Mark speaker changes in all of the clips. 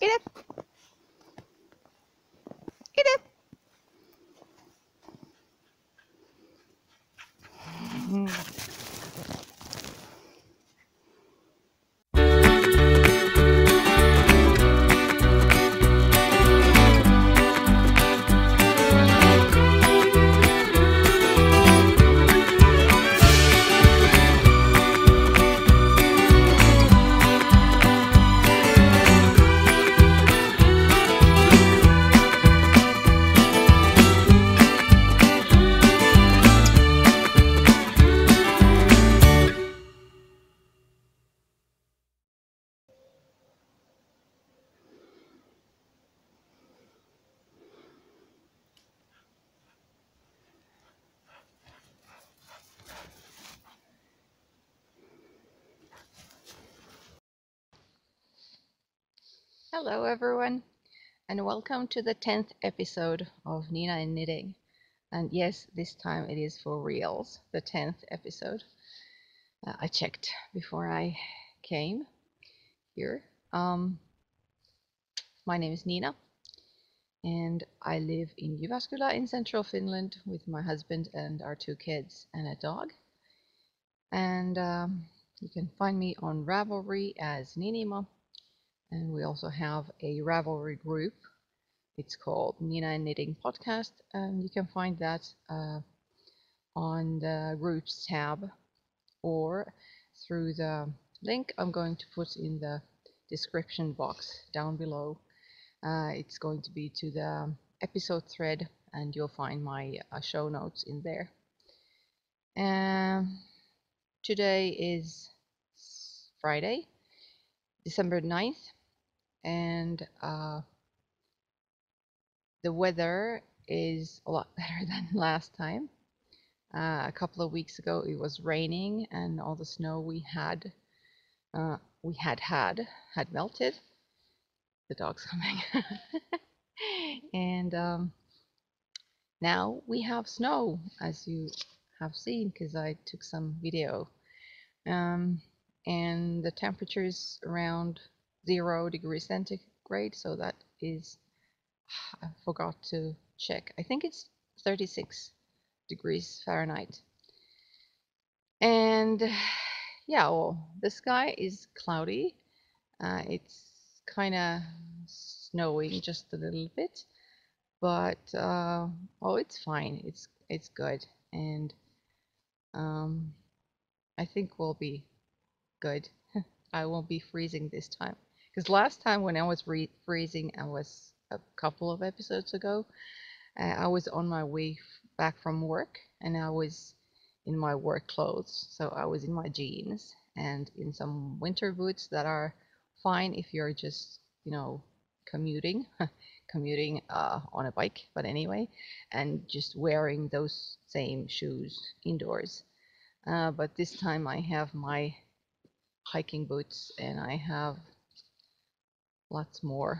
Speaker 1: Get up. Hello, everyone, and welcome to the 10th episode of Niinan Knitting. And yes, this time it is for reals, the 10th episode. Uh, I checked before I came here. Um, my name is Niina, and I live in Jyväskylä in central Finland with my husband and our two kids and a dog. And um, you can find me on Ravelry as Ninima and we also have a Ravelry group. It's called Niinan Knitting Podcast, and you can find that uh, on the groups tab or through the link I'm going to put in the description box down below. Uh, it's going to be to the episode thread, and you'll find my uh, show notes in there. Um, today is Friday, December 9th, and uh, the weather is a lot better than last time. Uh, a couple of weeks ago, it was raining, and all the snow we had, uh, we had had, had melted. The dog's coming, and um, now we have snow, as you have seen, because I took some video. Um, and the temperature is around zero degrees centigrade. So that is, I forgot to check. I think it's 36 degrees Fahrenheit. And yeah, well, the sky is cloudy. Uh, it's kind of snowing just a little bit, but uh, oh, it's fine. It's it's good, and um, I think we'll be good. I won't be freezing this time. Because last time when I was re- freezing, I was a couple of episodes ago. Uh, I was on my way back from work, and I was in my work clothes. So I was in my jeans and in some winter boots that are fine if you're just, you know, commuting, commuting uh, on a bike. But anyway, and just wearing those same shoes indoors. Uh, but this time I have my hiking boots and I have lots more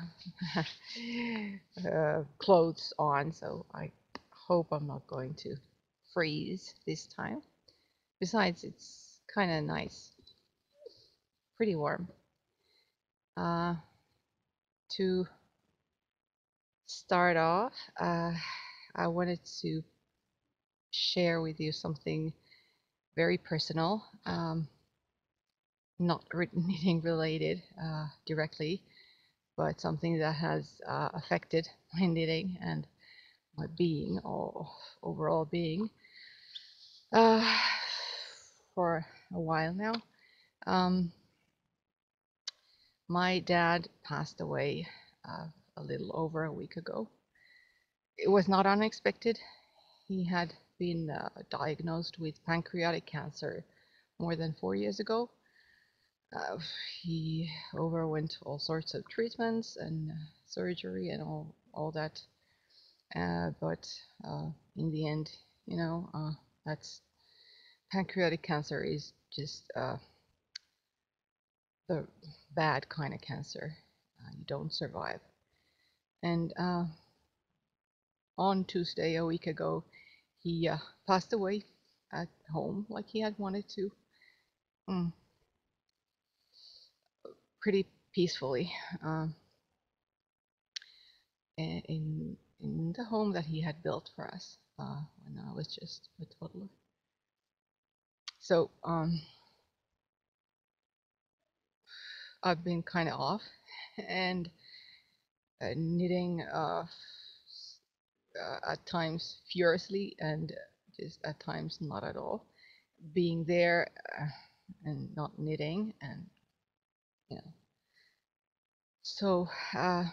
Speaker 1: uh, clothes on, so I hope I'm not going to freeze this time. Besides, it's kind of nice, pretty warm. Uh, to start off, uh, I wanted to share with you something very personal, um, not knitting related uh, directly, but something that has uh, affected my knitting and my being or overall being uh, for a while now. Um, my dad passed away uh, a little over a week ago. It was not unexpected. He had been uh, diagnosed with pancreatic cancer more than four years ago uh, he overwent all sorts of treatments and surgery and all all that. Uh, but uh, in the end, you know, uh, that's pancreatic cancer is just uh, the bad kind of cancer. Uh, you don't survive. And on Tuesday, a week ago, he passed away at home like he had wanted to. Mm pretty peacefully. Um, in in the home that he had built for us uh, when I was just a toddler. So um, I've been kind of off and uh, knitting uh, uh, at times furiously and just at times not at all. Being there uh, and not knitting and know. So uh,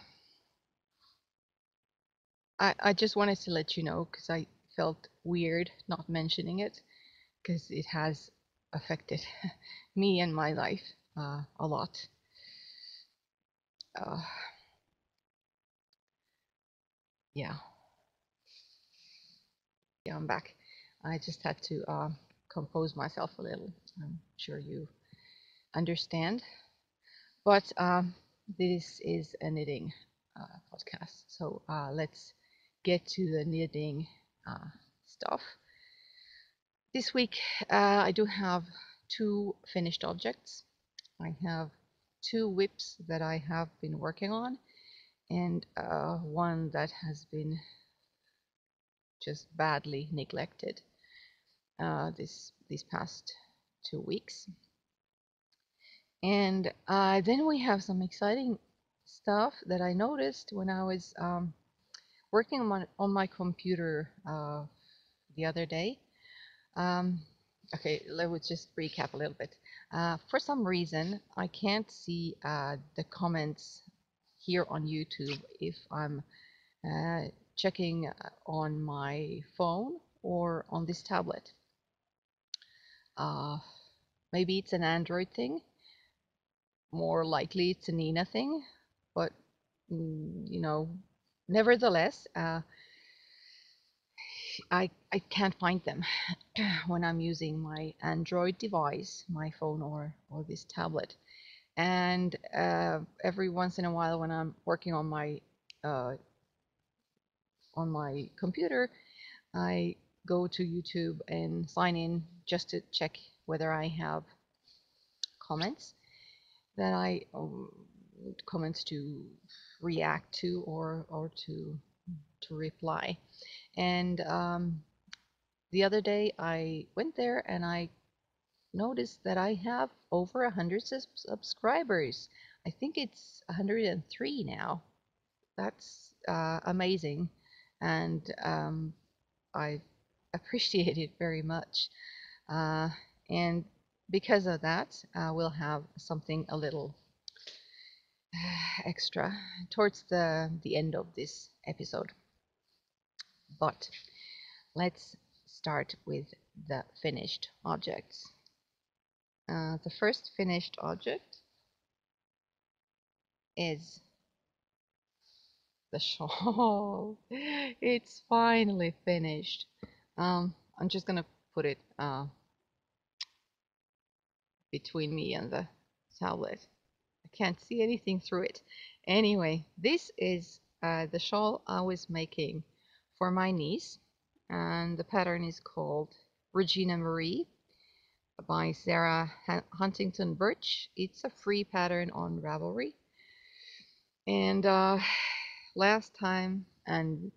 Speaker 1: I I just wanted to let you know because I felt weird not mentioning it because it has affected me and my life uh, a lot. Uh, yeah. Yeah, I'm back. I just had to uh, compose myself a little. I'm sure you understand. But um, this is a knitting uh, podcast. So uh, let's get to the knitting uh, stuff. This week uh, I do have two finished objects. I have two WIPs that I have been working on and uh, one that has been just badly neglected uh, this these past two weeks. And uh, then we have some exciting stuff that I noticed when I was um, working on my, on my computer uh, the other day. Um, okay, let me just recap a little bit. Uh, for some reason, I can't see uh, the comments here on YouTube if I'm uh, checking uh, on my phone or on this tablet. Maybe it's an Android thing. More likely it's a Niina thing, but mm, you know, nevertheless, uh, I I can't find them when I'm using my Android device, my phone or or this tablet. And uh, every once in a while, when I'm working on my uh, on my computer, I go to YouTube and sign in just to check whether I have comments that I um, comments to react to or or to to reply. And um, the other day I went there and I noticed that I have over a hundred subscribers. I think it's 103 now. That's uh, amazing, and um, I appreciate it very much. Uh, and because of that, uh, we'll have something a little extra towards the the end of this episode. But let's start with the finished objects. Uh, the first finished object is the shawl. it's finally finished. Um, I'm just gonna put it uh, between me and the tablet. I can't see anything through it. Anyway, this is uh, the shawl I was making for my niece, and the pattern is called Regina Marie by Sarah Huntington Birch. It's a free pattern on Ravelry. And uh, last time and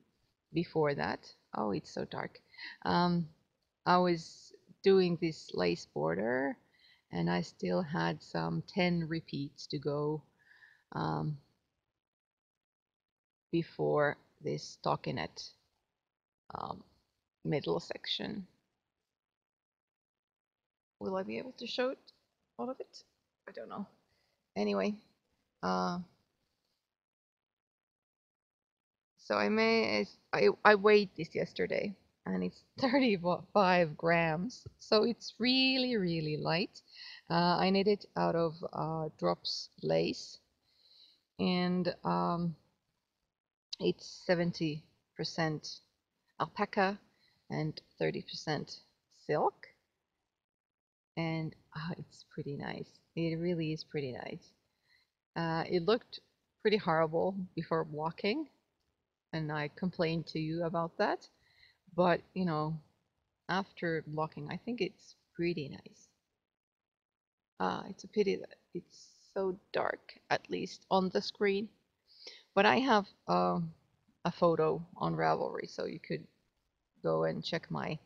Speaker 1: before that, oh, it's so dark. Um, I was doing this lace border and I still had some 10 repeats to go um, before this stockinette um, middle section. Will I be able to show it, all of it? I don't know. Anyway, uh, so I may I I weighed this yesterday and it's 35 grams, so it's really really light. Uh, I knit it out of uh, drops lace, and um, it's 70% alpaca and 30% silk and oh, it's pretty nice. It really is pretty nice. Uh, it looked pretty horrible before blocking, and I complained to you about that. But you know, after blocking, I think it's pretty nice. Uh, it's a pity that it's so dark, at least on the screen. But I have um, a photo on Ravelry, so you could go and check my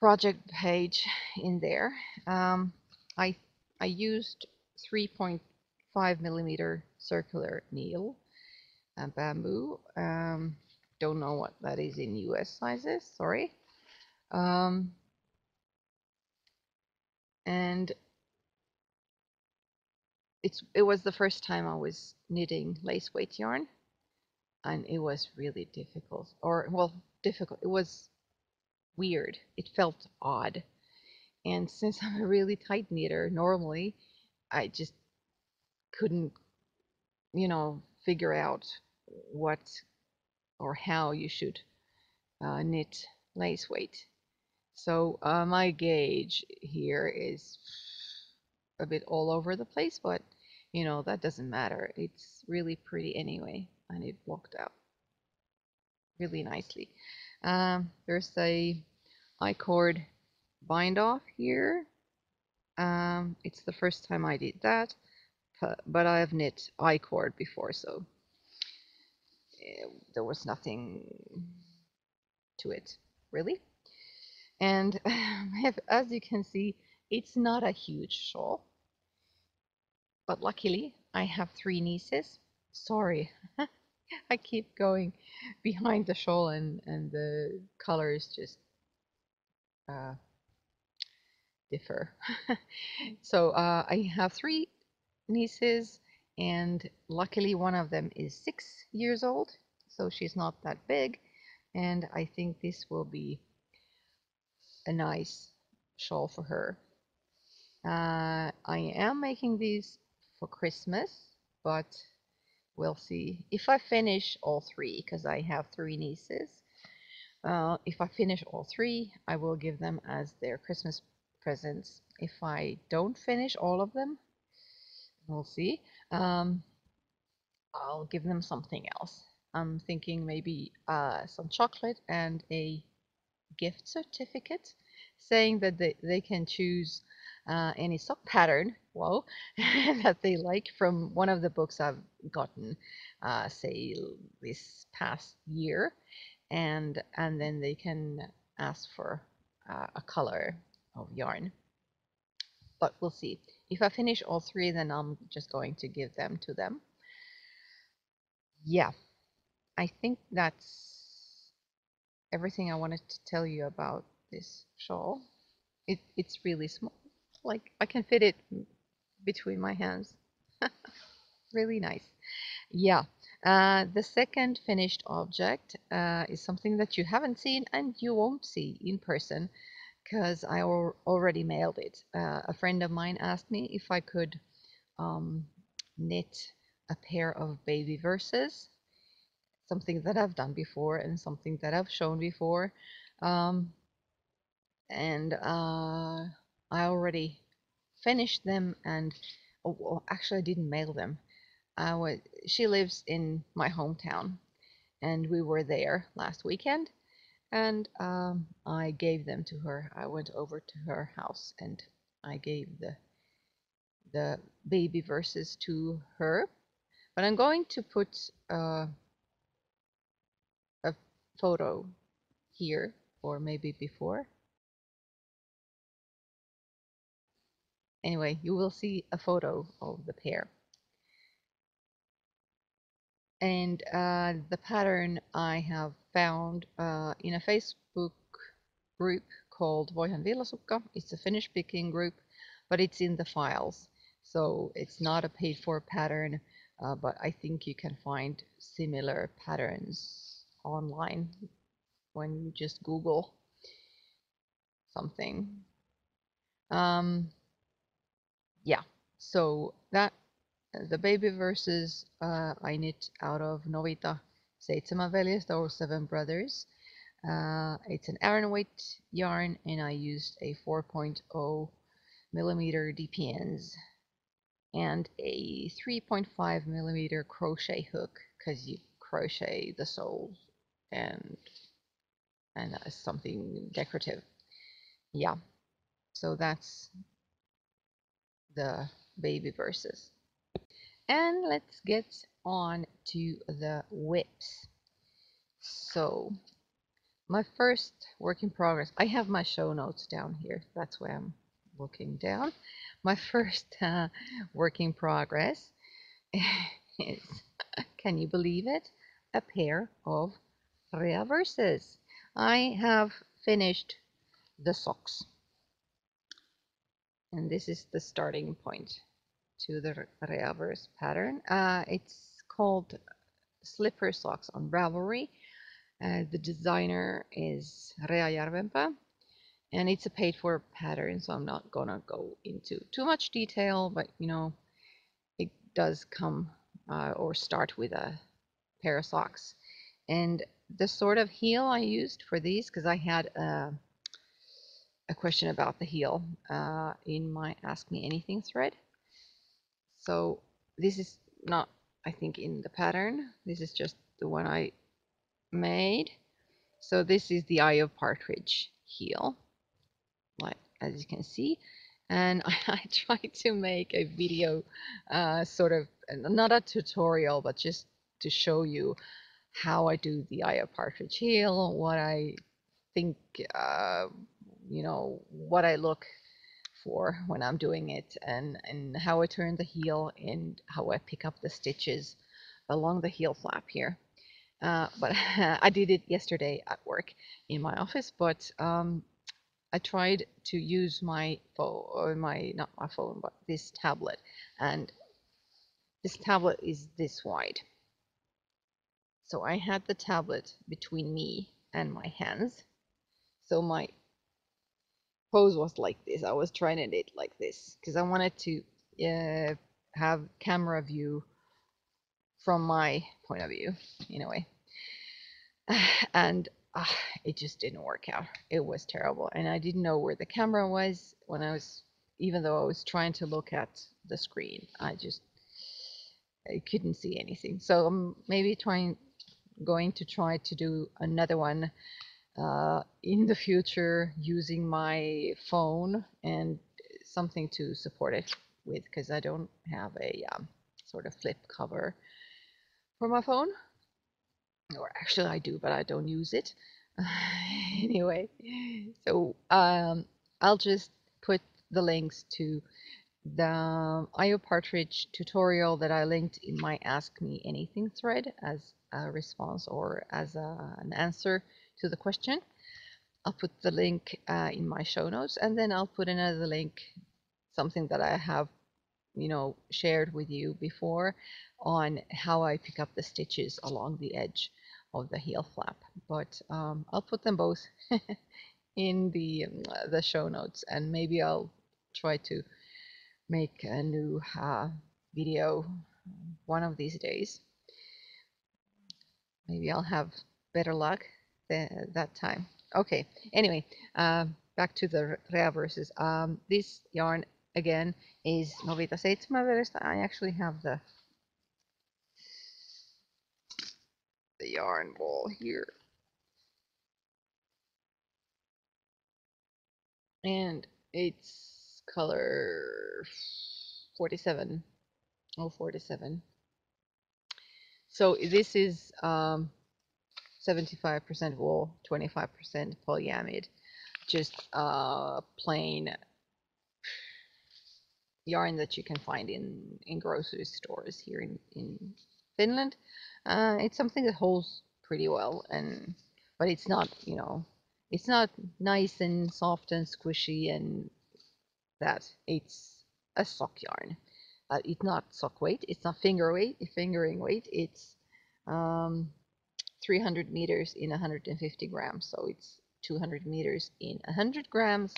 Speaker 1: project page in there. Um, I I used 3.5 millimeter circular needle and bamboo. Um, don't know what that is in US sizes, sorry. Um, and it's it was the first time I was knitting lace weight yarn and it was really difficult or well difficult it was weird it felt odd and since I'm a really tight knitter normally I just couldn't you know figure out what or how you should uh, knit lace weight so uh, my gauge here is a bit all over the place but you know that doesn't matter it's really pretty anyway and it worked out really nicely. Um, there's a I-cord bind off here. Um, it's the first time I did that, but I have knit I-cord before, so there was nothing to it, really. And as you can see, it's not a huge shawl, but luckily I have three nieces. Sorry, I keep going behind the shawl and, and the colors just uh, differ. so uh, I have three nieces and luckily one of them is six years old so she's not that big and I think this will be a nice shawl for her. Uh, I am making these for Christmas but we'll see if I finish all three because I have three nieces uh, if I finish all three I will give them as their Christmas presents if I don't finish all of them we'll see um, I'll give them something else I'm thinking maybe uh, some chocolate and a gift certificate saying that they, they can choose uh, any sock pattern, whoa, that they like from one of the books I've gotten, uh, say this past year, and and then they can ask for uh, a color of yarn. But we'll see. If I finish all three, then I'm just going to give them to them. Yeah, I think that's everything I wanted to tell you about this shawl. It, it's really small like I can fit it between my hands. really nice. Yeah. Uh, the second finished object uh, is something that you haven't seen and you won't see in person because I al already mailed it. Uh, a friend of mine asked me if I could um, knit a pair of baby verses, something that I've done before and something that I've shown before. Um, and uh, I already finished them and oh, oh, actually I didn't mail them. I was she lives in my hometown and we were there last weekend and um, I gave them to her. I went over to her house and I gave the the baby verses to her. But I'm going to put uh, a photo here or maybe before Anyway, you will see a photo of the pair. And uh, the pattern I have found uh, in a Facebook group called Voihan Villasukka. It's a Finnish picking group, but it's in the files. So it's not a paid for pattern, uh, but I think you can find similar patterns online when you just Google something. Um, yeah, so that the baby verses uh, I knit out of Novita Seitsemän veljestä or Seven Brothers. Uh, it's an Aran weight yarn and I used a 4.0 millimeter DPNs and a 3.5 millimeter crochet hook because you crochet the soles and and uh, something decorative. Yeah, so that's the baby verses. And let's get on to the WIPs. So my first work in progress, I have my show notes down here. That's why I'm looking down. My first uh, work in progress is, can you believe it? A pair of reverses. I have finished the socks. And this is the starting point to the reverse pattern. Uh, it's called Slipper Socks on Ravelry. Uh, the designer is Rea Järvenpää and it's a paid for pattern so I'm not gonna go into too much detail but you know it does come uh, or start with a pair of socks and the sort of heel I used for these because I had a, a, question about the heel uh, in my ask me anything thread so this is not I think in the pattern. This is just the one I made. So this is the eye of partridge heel like as you can see. And I, I tried to make a video uh, sort of not a tutorial but just to show you how I do the eye of partridge heel what I think uh, you know what I look for when I'm doing it and and how I turn the heel and how I pick up the stitches along the heel flap here uh, but I did it yesterday at work in my office but um, I tried to use my phone, or my, not my phone, but this tablet. And this tablet is this wide. So I had the tablet between me and my hands. So my pose was like this. I was trying to it like this because I wanted to uh, have camera view from my point of view in a way. And uh, it just didn't work out. It was terrible. And I didn't know where the camera was when I was, even though I was trying to look at the screen. I just, I couldn't see anything. So I'm maybe trying, going to try to do another one uh, in the future using my phone and something to support it with because I don't have a um, sort of flip cover for my phone or actually I do, but I don't use it. anyway, so um, I'll just put the links to the eye of partridge tutorial that I linked in my Ask Me Anything thread as a response or as a, an answer to the question. I'll put the link uh, in my show notes and then I'll put another link, something that I have, you know, shared with you before on how I pick up the stitches along the edge of the heel flap. But um, I'll put them both in the um, the show notes, and maybe I'll try to make a new uh, video one of these days. Maybe I'll have better luck th that time. Okay. Anyway, uh, back to the reverses. Um, this yarn again is Novita 7 I actually have the the yarn ball here. And it's color 47. Oh, 47. So this is 75% um, wool, 25% polyamide, just uh, plain yarn that you can find in, in grocery stores here in, in Finland. Uh, it's something that holds pretty well, and but it's not, you know, it's not nice and soft and squishy and that. It's a sock yarn. Uh, it's not sock weight. It's not finger weight. Fingering weight. It's um, 300 meters in 150 grams. So it's 200 meters in 100 grams,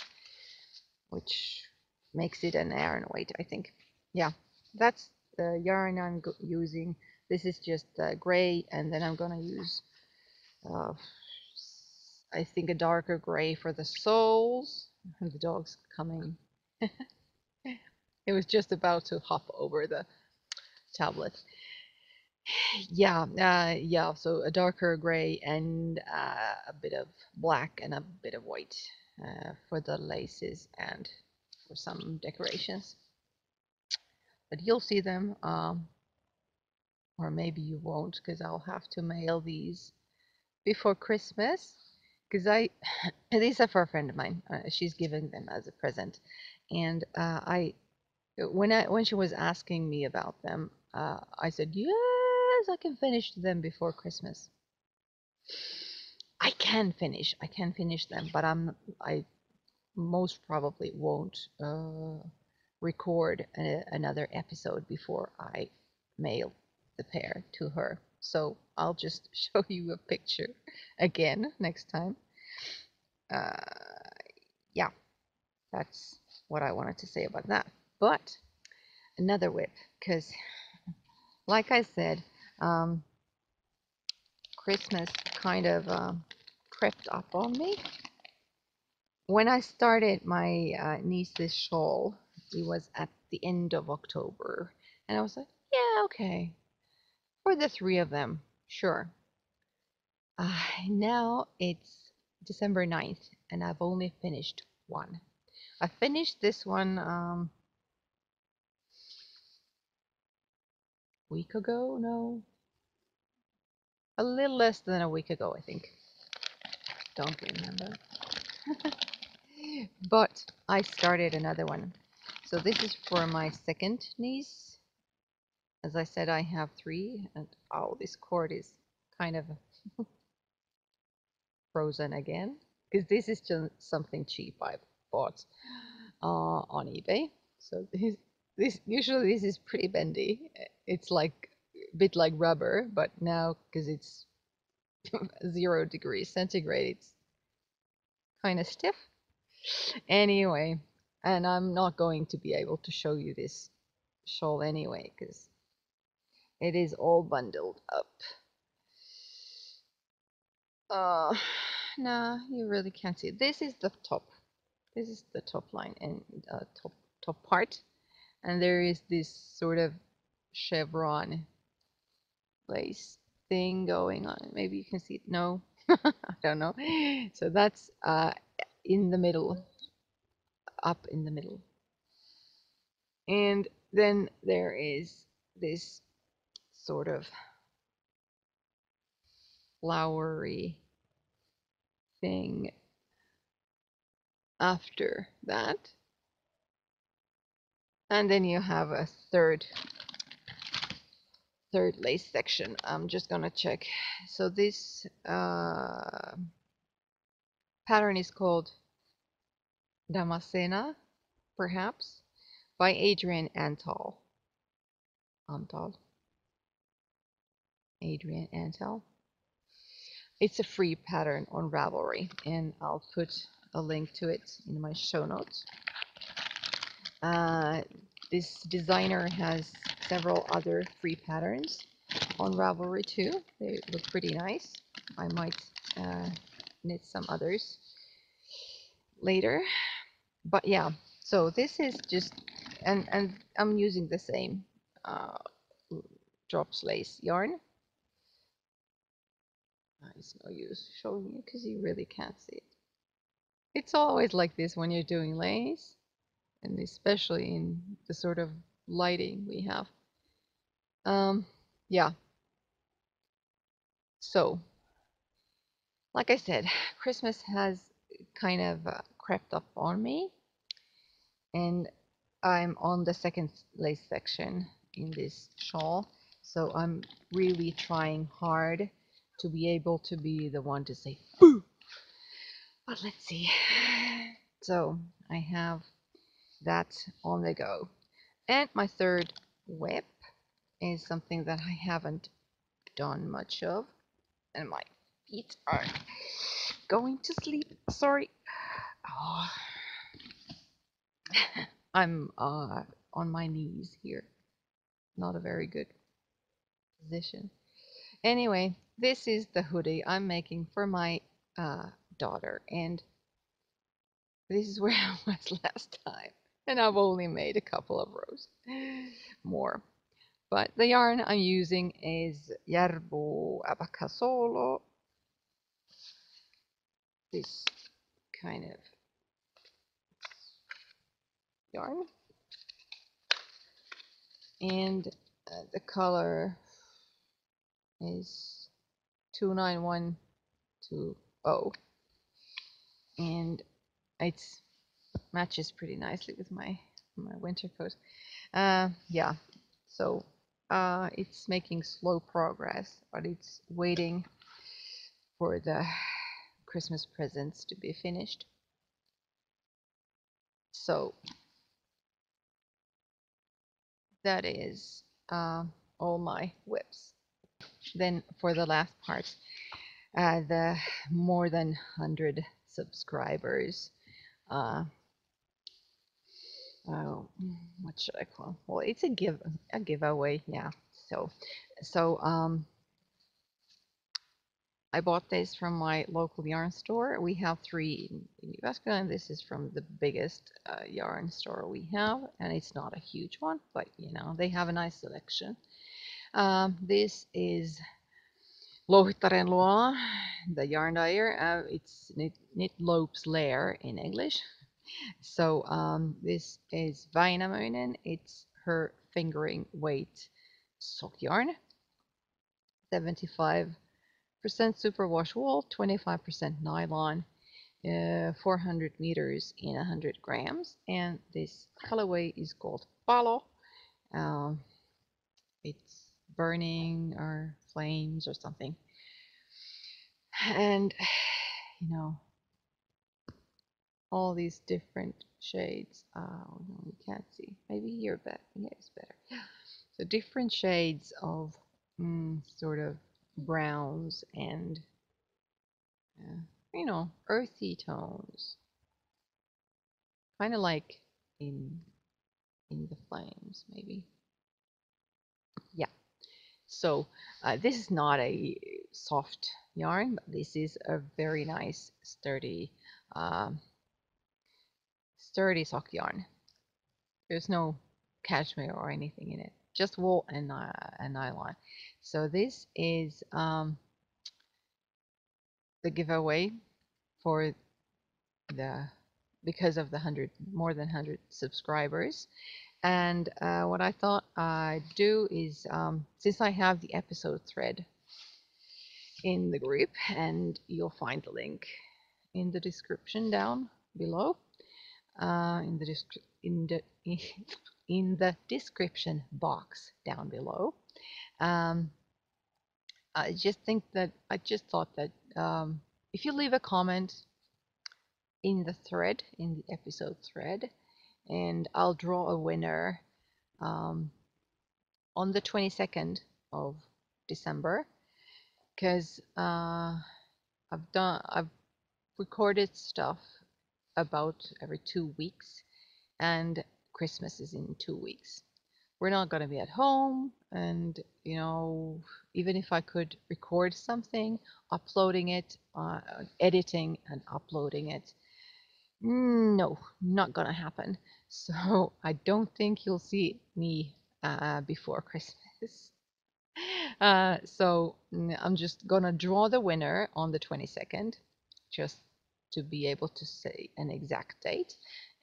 Speaker 1: which makes it an Aran weight, I think. Yeah, that's the yarn I'm using. This is just uh, gray, and then I'm gonna use, uh, I think, a darker gray for the soles. The dog's coming. it was just about to hop over the tablet. Yeah, uh, yeah. So a darker gray and uh, a bit of black and a bit of white uh, for the laces and for some decorations. But you'll see them. Um, or maybe you won't because I'll have to mail these before Christmas because I these are for a friend of mine. Uh, she's giving them as a present, and uh, I when I when she was asking me about them, uh, I said yes, I can finish them before Christmas. I can finish, I can finish them, but I'm I most probably won't uh, record a, another episode before I mail the pair to her. So I'll just show you a picture again next time. Uh, yeah, that's what I wanted to say about that. But another WIP, because like I said, um, Christmas kind of um, crept up on me. When I started my uh, niece's shawl, it was at the end of October, and I was like, yeah, okay, for the three of them, sure. Uh, now it's December 9th, and I've only finished one. I finished this one um, week ago, no, a little less than a week ago, I think. Don't remember. but I started another one. So this is for my second niece. As I said, I have three, and oh, this cord is kind of frozen again because this is just something cheap I bought uh, on eBay. So this, this usually this is pretty bendy. It's like a bit like rubber, but now because it's zero degrees centigrade, it's kind of stiff. Anyway, and I'm not going to be able to show you this shawl anyway because it is all bundled up. Uh, nah, you really can't see. This is the top. This is the top line and uh, top top part, and there is this sort of chevron lace thing going on. Maybe you can see it. No, I don't know. So that's uh, in the middle, up in the middle. And then there is this sort of flowery thing after that. And then you have a third third lace section. I'm just gonna check. So this uh, pattern is called Damascena, perhaps, by Adrian Antal. Antal. Adrian Antal. It's a free pattern on Ravelry, and I'll put a link to it in my show notes. Uh, this designer has several other free patterns on Ravelry too. They look pretty nice. I might uh, knit some others later. But yeah, so this is just, and, and I'm using the same uh, drops lace yarn. It's no use showing you because you really can't see it. It's always like this when you're doing lace, and especially in the sort of lighting we have. Um, yeah. So, like I said, Christmas has kind of uh, crept up on me, and I'm on the second lace section in this shawl. So I'm really trying hard to be able to be the one to say boo. But let's see. So I have that on the go. And my third WIP is something that I haven't done much of. And my feet are going to sleep. Sorry. Oh. I'm uh, on my knees here. Not a very good position. Anyway, this is the hoodie I'm making for my uh, daughter. And this is where I was last time and I've only made a couple of rows more. But the yarn I'm using is Yerbo Abacasolo. This kind of yarn. And uh, the color is 291 to O. And it's matches pretty nicely with my my winter coat. Uh, yeah, so uh, it's making slow progress, but it's waiting for the Christmas presents to be finished. So that is uh, all my WIPs. Then for the last part, uh, the more than 100 subscribers. Oh, what should I call? Well, it's a give a giveaway, yeah. So, so um, I bought this from my local yarn store. We have three in, in Jyväskylä, and this is from the biggest uh, yarn store we have, and it's not a huge one, but you know they have a nice selection. Um, this is Louhittaren luola, the yarn dyer. Uh, it's knit, knit loops layer in English. So um, this is Väinämöinen. It's her fingering weight sock yarn. 75 percent superwash wool, 25% nylon, uh, 400 meters in 100 grams, and this colorway is called Palo. Um, it's burning or flames or something. And you know, all these different shades. Oh no, you can't see. Maybe here, but it's better. So different shades of mm, sort of browns and uh, you know earthy tones kind of like in in the flames maybe yeah so uh, this is not a soft yarn but this is a very nice sturdy uh, sturdy sock yarn there's no cashmere or anything in it just wool and, uh, and nylon. So this is um, the giveaway for the because of the hundred more than hundred subscribers. And uh, what I thought I'd do is um, since I have the episode thread in the group, and you'll find the link in the description down below. Uh, in the in the in the description box down below. Um, I just think that I just thought that um, if you leave a comment in the thread, in the episode thread, and I'll draw a winner um, on the 22nd of December because uh, I've done I've recorded stuff about every two weeks and Christmas is in two weeks. We're not going to be at home, and you know, even if I could record something, uploading it, uh, editing and uploading it, no, not going to happen. So I don't think you'll see me uh, before Christmas. Uh, so I'm just gonna draw the winner on the 22nd, just to be able to say an exact date.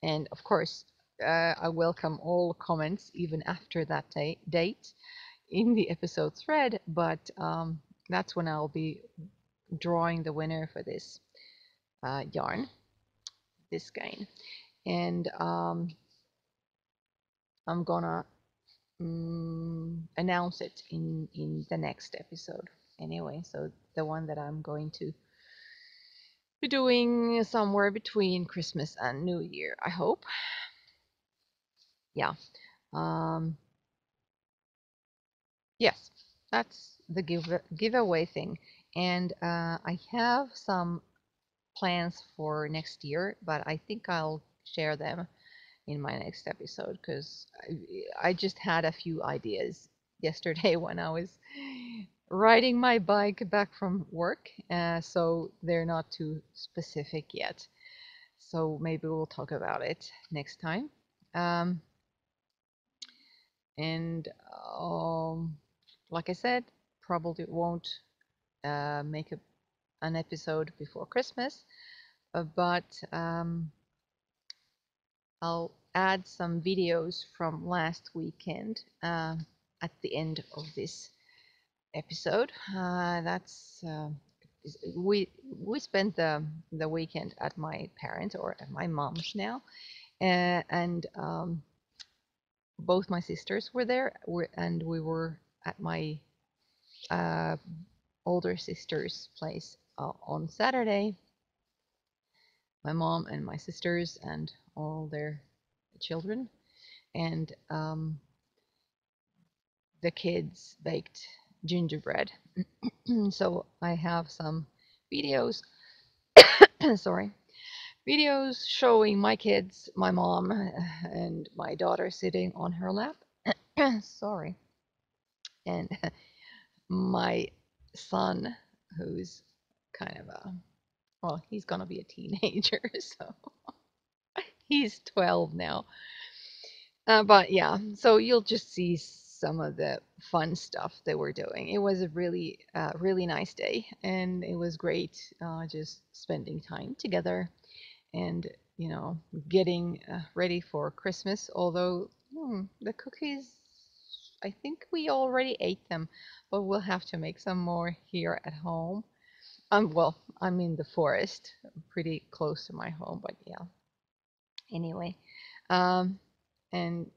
Speaker 1: And of course, uh, I welcome all comments even after that date in the episode thread, but um, that's when I'll be drawing the winner for this uh, yarn, this skein. And um, I'm gonna um, announce it in, in the next episode anyway. So the one that I'm going to be doing somewhere between Christmas and New Year, I hope yeah. Um, yes, that's the give giveaway thing. And uh, I have some plans for next year, but I think I'll share them in my next episode because I, I just had a few ideas yesterday when I was riding my bike back from work, uh, so they're not too specific yet. So maybe we'll talk about it next time. Um, and um, like I said, probably won't uh, make a, an episode before Christmas, uh, but um, I'll add some videos from last weekend uh, at the end of this episode. Uh, that's uh, we we spent the the weekend at my parents or at my mom's now, uh, and um, both my sisters were there, and we were at my uh, older sister's place uh, on Saturday. My mom and my sisters and all their children, and um, the kids baked gingerbread. so I have some videos, sorry, videos showing my kids, my mom, and my daughter sitting on her lap. sorry. And my son, who's kind of a, well, he's going to be a teenager, so he's 12 now. Uh, but yeah, so you'll just see some of the fun stuff they were doing. It was a really, uh, really nice day, and it was great uh, just spending time together and, you know, getting uh, ready for Christmas. Although hmm, the cookies, I think we already ate them, but we'll have to make some more here at home. Um, well, I'm in the forest, pretty close to my home, but yeah. Anyway, um, and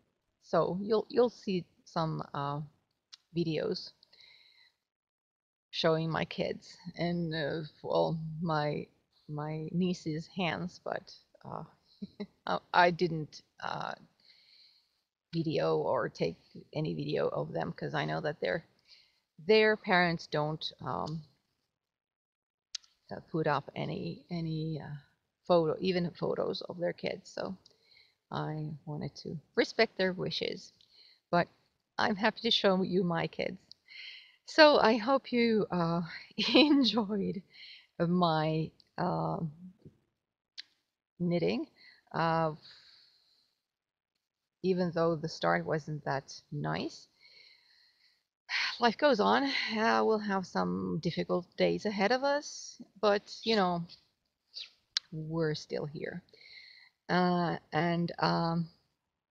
Speaker 1: so you'll you'll see some uh, videos showing my kids and uh, well my my niece's hands but uh, I didn't uh, video or take any video of them because I know that their their parents don't um, uh, put up any any uh, photo even photos of their kids so I wanted to respect their wishes. But I'm happy to show you my kids. So I hope you uh, enjoyed my uh, knitting. Uh, even though the start wasn't that nice. Life goes on. We'll have some difficult days ahead of us, but you know, we're still here. Uh, and um,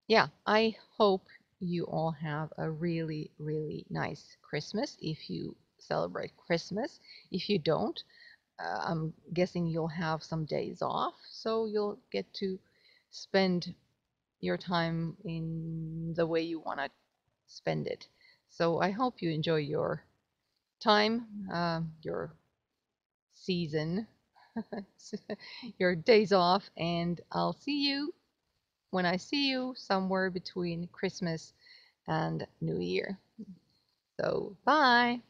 Speaker 1: yeah, I hope you all have a really, really nice Christmas if you celebrate Christmas. If you don't, uh, I'm guessing you'll have some days off, so you'll get to spend your time in the way you want to spend it. So I hope you enjoy your time, uh, your season, your days off, and I'll see you when I see you somewhere between Christmas and New Year. So, bye.